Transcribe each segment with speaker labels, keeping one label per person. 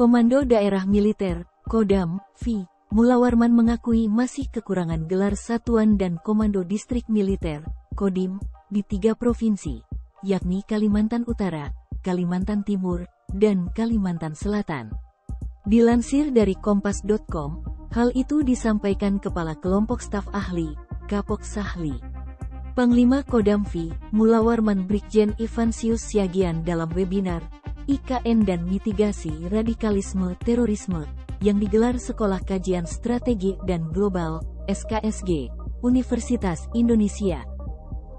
Speaker 1: Komando Daerah Militer, Kodam, V, Mulawarman mengakui masih kekurangan gelar satuan dan komando distrik militer, Kodim, di tiga provinsi, yakni Kalimantan Utara, Kalimantan Timur, dan Kalimantan Selatan. Dilansir dari Kompas.com, hal itu disampaikan Kepala Kelompok Staf Ahli, Kapok Sahli. Panglima Kodam V, Mulawarman Brigjen Ivansius Siagian dalam webinar, IKN dan Mitigasi Radikalisme Terorisme, yang digelar Sekolah Kajian Strategi dan Global, SKSG, Universitas Indonesia.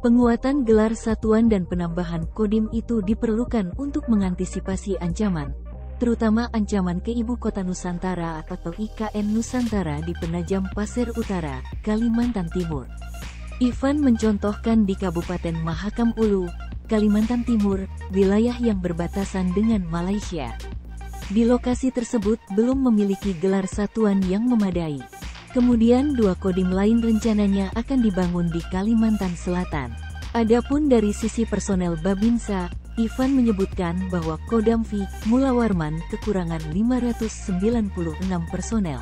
Speaker 1: Penguatan gelar satuan dan penambahan kodim itu diperlukan untuk mengantisipasi ancaman, terutama ancaman ke Ibu Kota Nusantara atau IKN Nusantara di Penajam Pasir Utara, Kalimantan Timur. Ivan mencontohkan di Kabupaten Mahakam Ulu, Kalimantan Timur, wilayah yang berbatasan dengan Malaysia. Di lokasi tersebut belum memiliki gelar satuan yang memadai. Kemudian dua kodim lain rencananya akan dibangun di Kalimantan Selatan. Adapun dari sisi personel Babinsa, Ivan menyebutkan bahwa Kodam V, Mulawarman kekurangan 596 personel.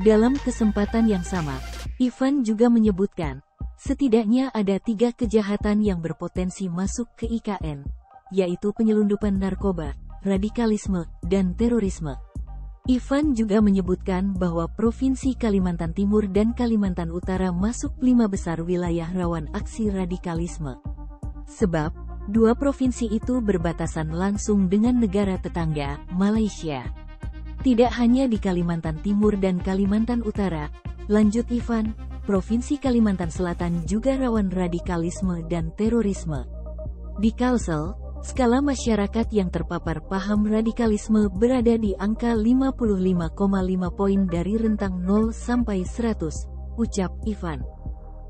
Speaker 1: Dalam kesempatan yang sama, Ivan juga menyebutkan, setidaknya ada tiga kejahatan yang berpotensi masuk ke IKN, yaitu penyelundupan narkoba, radikalisme, dan terorisme. Ivan juga menyebutkan bahwa Provinsi Kalimantan Timur dan Kalimantan Utara masuk lima besar wilayah rawan aksi radikalisme. Sebab, dua provinsi itu berbatasan langsung dengan negara tetangga, Malaysia. Tidak hanya di Kalimantan Timur dan Kalimantan Utara, lanjut Ivan, Provinsi Kalimantan Selatan juga rawan radikalisme dan terorisme. Di Kalsel, skala masyarakat yang terpapar paham radikalisme berada di angka 55,5 poin dari rentang 0 sampai 100, ucap Ivan.